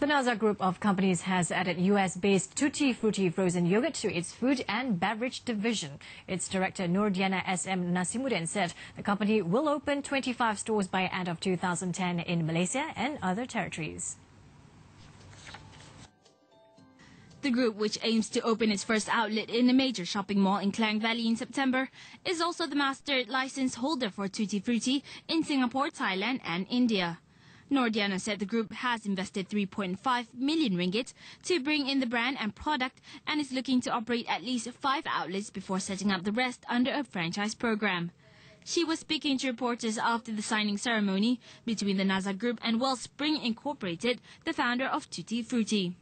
The Naza Group of companies has added US-based Tutti Frutti frozen yogurt to its food and beverage division. Its director Nurdiana SM Nasimuddin said the company will open 25 stores by end of 2010 in Malaysia and other territories. The group, which aims to open its first outlet in a major shopping mall in Klang Valley in September, is also the master license holder for Tutti Frutti in Singapore, Thailand and India. Nurdiana said the group has invested 3.5 million ringgit to bring in the brand and product and is looking to operate at least five outlets before setting up the rest under a franchise program. She was speaking to reporters after the signing ceremony between the Naza Group and Wellspring Incorporated, the founder of Tutti Frutti.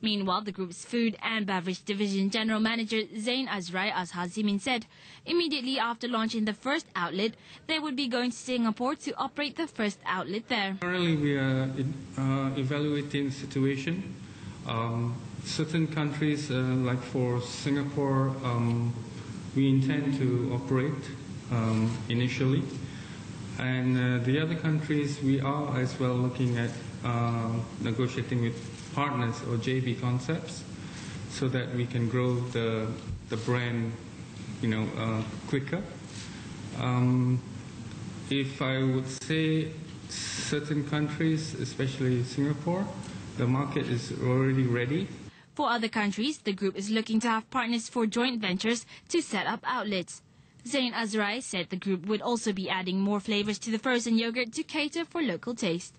Meanwhile, the group's food and beverage division general manager Zain Azrai Azhazimin said immediately after launching the first outlet, they would be going to Singapore to operate the first outlet there. Currently, we are uh, evaluating the situation. Um, certain countries, uh, like for Singapore, um, we intend to operate um, initially. And uh, the other countries, we are as well looking at uh, negotiating with partners or JV concepts so that we can grow the, the brand, you know, uh, quicker. Um, if I would say certain countries, especially Singapore, the market is already ready. For other countries, the group is looking to have partners for joint ventures to set up outlets. Zain Azrai said the group would also be adding more flavors to the frozen yogurt to cater for local taste.